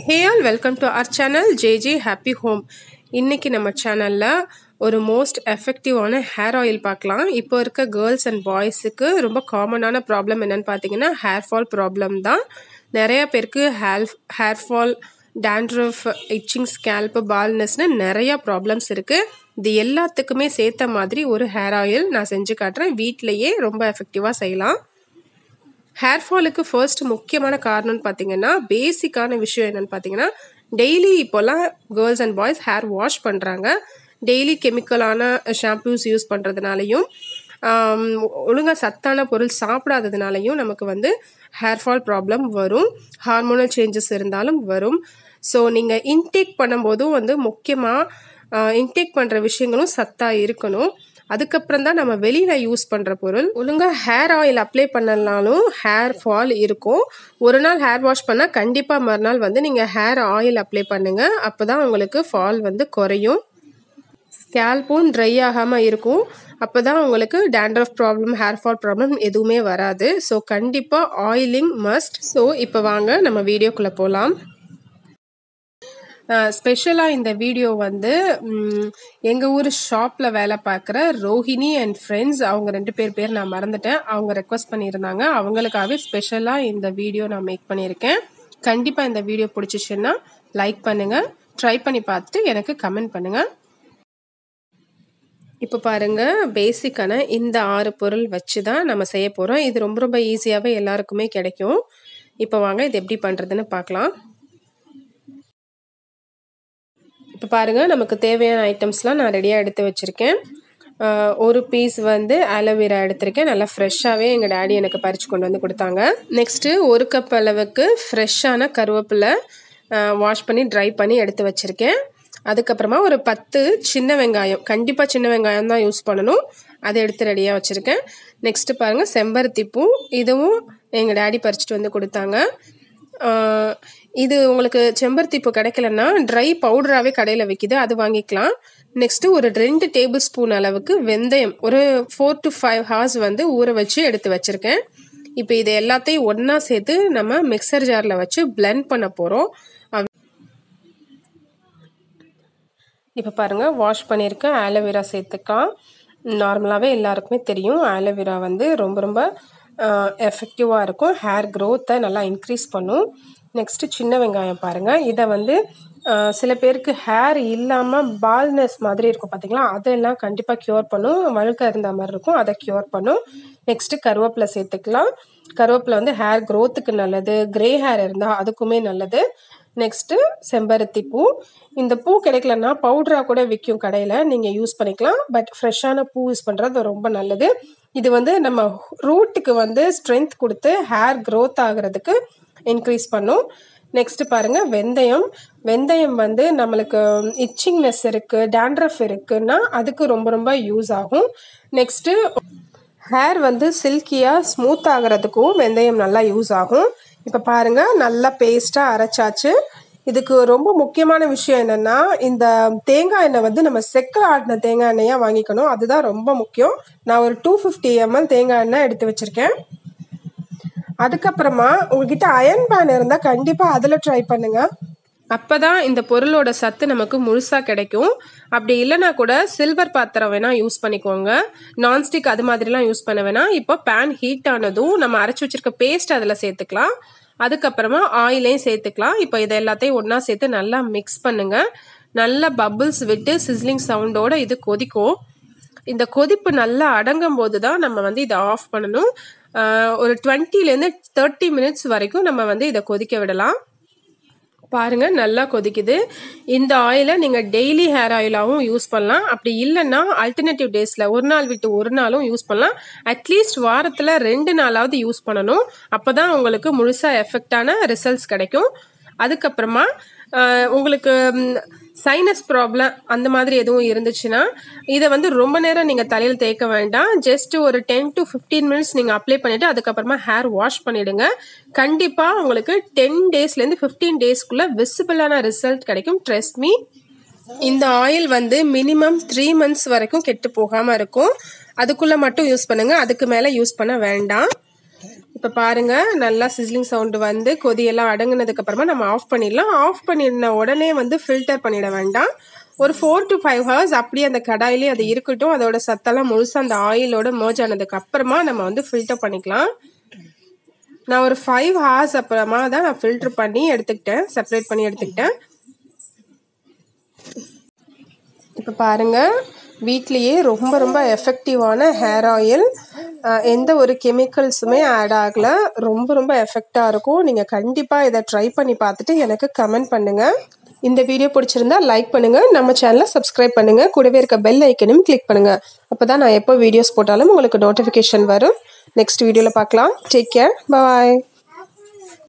Hey all welcome to our channel JJ happy home இன்னைக்கு நம்ம சேனலில் ஒரு மோஸ்ட் எஃபெக்டிவான ஹேர் ஆயில் பார்க்கலாம். இப்போ இருக்க கேர்ள்ஸ் அண்ட் பாய்ஸுக்கு ரொம்ப காமனான ப்ராப்ளம் என்னன்னு பார்த்தீங்கன்னா ஹேர் ஃபால் ப்ராப்ளம் தான். நிறைய பேருக்கு hair hair fall dandruff itching scalp பால்னஸ்னு நிறைய ப்ராப்ளம்ஸ் இருக்குது இது எல்லாத்துக்குமே சேர்த்த மாதிரி ஒரு ஹேர் ஆயில் நான் செஞ்சு காட்டுறேன். வீட்டிலையே ரொம்ப எஃபெக்டிவாக செய்யலாம். ஹேர் ஃபாலுக்கு ஃபர்ஸ்ட் முக்கியமான காரணம்னு பார்த்தீங்கன்னா பேசிக்கான விஷயம் என்னன்னு பார்த்தீங்கன்னா டெய்லி இப்போல்லாம் girls and boys hair wash பண்ணுறாங்க டெய்லி கெமிக்கலான ஷாம்பூஸ் யூஸ் பண்ணுறதுனாலையும் ஒழுங்காக சத்தான பொருள் சாப்பிடாததுனாலையும் நமக்கு வந்து ஹேர் ஃபால் ப்ராப்ளம் வரும். ஹார்மோனல் சேஞ்சஸ் இருந்தாலும் வரும். ஸோ நீங்கள் இன்டேக் பண்ணும்போதும் வந்து முக்கியமாக இன்டேக் பண்ணுற விஷயங்களும் சத்தாக இருக்கணும். அதுக்கப்புறம் தான் நம்ம வெளியில் யூஸ் பண்ணுற பொருள். ஒழுங்காக ஹேர் ஆயில் அப்ளை பண்ணலனாலும் ஹேர் ஃபால் இருக்கும். ஒரு நாள் ஹேர் வாஷ் பண்ணால் கண்டிப்பாக மறுநாள் வந்து நீங்கள் ஹேர் ஆயில் அப்ளை பண்ணுங்கள் அப்போ தான் உங்களுக்கு ஃபால் வந்து குறையும். ஸ்கேல்பும் ட்ரை ஆகாமல் இருக்கும். அப்போ தான் உங்களுக்கு dandruff problem hair fall problem எதுவுமே வராது. ஸோ கண்டிப்பாக ஆயிலிங் மஸ்ட் ஸோ இப்போ வாங்க நம்ம வீடியோக்குள்ளே போகலாம் ஸ்பெஷலாக இந்த வீடியோ வந்து எங்கள் ஊர் ஷாப்பில் வேலை பார்க்குற ரோஹிணி அண்ட் ஃப்ரெண்ட்ஸ் அவங்க ரெண்டு பேர் பேர் நான் மறந்துட்டேன். அவங்க ரெக்வஸ்ட் பண்ணியிருந்தாங்க. அவங்களுக்காகவே ஸ்பெஷலாக இந்த வீடியோ நான் மேக் பண்ணியிருக்கேன். கண்டிப்பாக இந்த வீடியோ பிடிச்சிச்சுன்னா லைக் பண்ணுங்கள் ட்ரை பண்ணி பார்த்துட்டு எனக்கு கமெண்ட் பண்ணுங்கள் இப்போ பாருங்கள் பேசிக்கான இந்த ஆறு பொருள் வச்சு தான் நம்ம செய்ய போகிறோம் இது ரொம்ப ரொம்ப ஈஸியாகவே எல்லாருக்குமே கிடைக்கும். இப்போ வாங்க இது எப்படி பண்ணுறதுன்னு பார்க்கலாம். இப்போ பாருங்கள் நமக்கு தேவையான ஐட்டம்ஸ்லாம் நான் ரெடியாக எடுத்து வச்சுருக்கேன். ஒரு பீஸ் வந்து அலோவேரா எடுத்திருக்கேன். நல்லா ஃப்ரெஷ்ஷாகவே எங்கள் டேடி எனக்கு பறித்து கொண்டு வந்து கொடுத்தாங்க. நெக்ஸ்ட்டு ஒரு கப் அளவுக்கு ஃப்ரெஷ்ஷான கருவேப்பிலை வாஷ் பண்ணி ட்ரை பண்ணி எடுத்து வச்சுருக்கேன். அதுக்கப்புறமா ஒரு பத்து சின்ன வெங்காயம் கண்டிப்பாக சின்ன வெங்காயம் தான் யூஸ் பண்ணணும். அதை எடுத்து ரெடியாக வச்சுருக்கேன். நெக்ஸ்ட்டு பாருங்கள் செம்பருத்தி பூ இதுவும் எங்கள் டேடி பறிச்சிட்டு வந்து கொடுத்தாங்க. இது உங்களுக்கு செம்பருத்தி இப்போ கிடைக்கலன்னா ட்ரை பவுடராகவே கடையில் விற்கிது அது வாங்கிக்கலாம். நெக்ஸ்ட்டு ஒரு ரெண்டு டேபிள் ஸ்பூன் அளவுக்கு வெந்தயம். ஒரு ஃபோர் டு ஃபைவ் ஹார்ஸ் வந்து ஊற வச்சு எடுத்து வச்சுருக்கேன். இப்போ இது எல்லாத்தையும் ஒன்றா சேர்த்து நம்ம மிக்சர் ஜாரில் வச்சு பிளெண்ட் பண்ண போகிறோம் இப்போ பாருங்கள் வாஷ் பண்ணியிருக்கேன் ஆலோவேரா சேர்த்துக்கலாம். நார்மலாகவே எல்லாருக்குமே தெரியும். ஆலோவேரா வந்து ரொம்ப ரொம்ப எஃபெக்டிவாக இருக்கும். ஹேர் க்ரோத்தை நல்லா இன்க்ரீஸ் பண்ணும். நெக்ஸ்ட்டு சின்ன வெங்காயம் பாருங்கள் இதை வந்து சில பேருக்கு ஹேர் இல்லாமல் பால்னஸ் மாதிரி இருக்கும் பார்த்தீங்களா அதெல்லாம் கண்டிப்பாக க்யூர் பண்ணும். வழுக்க இருந்த மாதிரி இருக்கும். அதை க்யூர் பண்ணும். நெக்ஸ்ட்டு கருவேப்பிலை சேர்த்துக்கலாம். கருவேப்பிலை வந்து ஹேர் க்ரோத்துக்கு நல்லது. க்ரே ஹேர் இருந்தால் அதுக்குமே நல்லது. நெக்ஸ்ட்டு செம்பருத்தி பூ. இந்த பூ கிடைக்கலன்னா பவுடராக கூட விற்கும் கடையில். நீங்கள் யூஸ் பண்ணிக்கலாம். பட் ஃப்ரெஷ்ஷான பூ யூஸ் பண்ணுறது ரொம்ப நல்லது. இது வந்து நம்ம ரூட்டுக்கு வந்து ஸ்ட்ரென்த் கொடுத்து ஹேர் க்ரோத் ஆகிறதுக்கு இன்க்ரீஸ் பண்ணும். நெக்ஸ்ட்டு பாருங்கள் வெந்தயம். வெந்தயம் வந்து நம்மளுக்கு இச்சிங்னஸ் இருக்குது டேண்ட்ரஃப் இருக்குன்னா அதுக்கு ரொம்ப ரொம்ப யூஸ் ஆகும். நெக்ஸ்ட்டு ஹேர் வந்து சில்கியாக ஸ்மூத் ஆகிறதுக்கும் வெந்தயம் நல்லா யூஸ் ஆகும். இப்போ பாருங்கள் நல்லா பேஸ்ட்டாக அரைச்சாச்சு. இதுக்கு ரொம்ப முக்கியமான விஷயம் என்னென்னா இந்த தேங்காய் எண்ணெய் வந்து நம்ம செக்கில் ஆட்டின தேங்காய் எண்ணெயாக வாங்கிக்கணும். அதுதான் ரொம்ப முக்கியம். நான் ஒரு டூ ஃபிஃப்டி எம்எல் தேங்காய் எண்ணெய் எடுத்து வச்சுருக்கேன். அதுக்கப்புறமா உங்ககிட்ட அயன் பேன் இருந்தால் கண்டிப்பாக அதில் ட்ரை பண்ணுங்கள் அப்போ தான் இந்த பொருளோட சத்து நமக்கு முழுசாக கிடைக்கும். அப்படி இல்லைனா கூட சில்வர் பாத்திரம் வேணால் யூஸ் பண்ணிக்கோங்க. நான்ஸ்டிக் அது மாதிரிலாம் யூஸ் பண்ண வேணாம். இப்போ பேன் ஹீட் ஆனதும் நம்ம அரைச்சி வச்சிருக்க பேஸ்ட் அதில் சேர்த்துக்கலாம். அதுக்கப்புறமா ஆயிலையும் சேர்த்துக்கலாம். இப்போ இதை எல்லாத்தையும் ஒன்றா சேர்த்து நல்லா மிக்ஸ் பண்ணுங்க. நல்லா பபுள்ஸ் விட்டு சிஸ்லிங் சவுண்டோட இது கொதிக்கும். இந்த கொதிப்பு நல்லா அடங்கும் போது தான் நம்ம வந்து இதை ஆஃப் பண்ணணும். ஒரு டுவெண்ட்டிலேருந்து தேர்ட்டி மினிட்ஸ் வரைக்கும் நம்ம வந்து இதை கொதிக்க விடலாம். பாருங்கள் நல்லா கொதிக்குது. இந்த ஆயிலை நீங்கள் டெய்லி ஹேர் ஆயிலாகவும் யூஸ் பண்ணலாம். அப்படி இல்லைன்னா அல்டர்னேட்டிவ் டேஸில் ஒரு நாள் விட்டு ஒரு நாளும் யூஸ் பண்ணலாம். அட்லீஸ்ட் வாரத்தில் ரெண்டு நாளாவது யூஸ் பண்ணணும். அப்போ தான் உங்களுக்கு முழுசாக எஃபெக்டான ரிசல்ட்ஸ் கிடைக்கும். அதுக்கப்புறமா உங்களுக்கு சைனஸ் ப்ராப்ளம் அந்த மாதிரி எதுவும் இருந்துச்சுன்னா இதை வந்து ரொம்ப நேரம் நீங்கள் தலையில் தேய்க்க வேண்டாம். ஜஸ்ட் ஒரு டென் டு ஃபிஃப்டீன் மினிட்ஸ் நீங்கள் அப்ளை பண்ணிவிட்டு அதுக்கப்புறமா ஹேர் வாஷ் பண்ணிவிடுங்க கண்டிப்பாக உங்களுக்கு டென் டேஸ்லேருந்து ஃபிஃப்டீன் டேஸ்க்குள்ளே விசிபிளான ரிசல்ட் கிடைக்கும். ட்ரெஸ்ட் மீ இந்த ஆயில் வந்து மினிமம் த்ரீ மந்த்ஸ் வரைக்கும் கெட்டு போகாமல் இருக்கும். அதுக்குள்ளே மட்டும் யூஸ் பண்ணுங்கள் அதுக்கு மேலே யூஸ் பண்ண வேண்டாம். இப்போ பாருங்கள் நல்லா சிஸ்லிங் சவுண்டு வந்து கொதியெல்லாம் அடங்குனதுக்கப்புறமா நம்ம ஆஃப் பண்ணிடலாம். ஆஃப் பண்ணின உடனே வந்து ஃபில்டர் பண்ணிட வேண்டாம். ஒரு ஃபோர் டு ஃபைவ் ஹவர்ஸ் அப்படியே அந்த கடாயிலே அது இருக்கட்டும். அதோட சத்தெல்லாம் முழுசாக அந்த ஆயிலோட மர்ஜ் ஆனதுக்கு அப்புறமா நம்ம வந்து ஃபில்டர் பண்ணிக்கலாம். நான் ஒரு ஃபைவ் ஹவர்ஸ் அப்புறமா தான் நான் ஃபில்டர் பண்ணி எடுத்துக்கிட்டேன். செப்பரேட் பண்ணி எடுத்துக்கிட்டேன். இப்போ பாருங்கள் வீட்லேயே ரொம்ப ரொம்ப எஃபெக்டிவான ஹேர் ஆயில் எந்த ஒரு கெமிக்கல்ஸுமே ஆட் ஆகலை. ரொம்ப ரொம்ப எஃபெக்டாக இருக்கும். நீங்கள் கண்டிப்பாக இதை ட்ரை பண்ணி பார்த்துட்டு எனக்கு கமெண்ட் பண்ணுங்கள் இந்த வீடியோ பிடிச்சிருந்தா லைக் பண்ணுங்கள் நம்ம சேனலை சப்ஸ்கிரைப் பண்ணுங்கள் கூடவே இருக்க பெல் ஐக்கனும் கிளிக் பண்ணுங்கள் அப்போ தான் நான் எப்போ வீடியோஸ் போட்டாலும் உங்களுக்கு நோட்டிஃபிகேஷன் வரும். நெக்ஸ்ட் வீடியோவில் பார்க்கலாம். Take care bye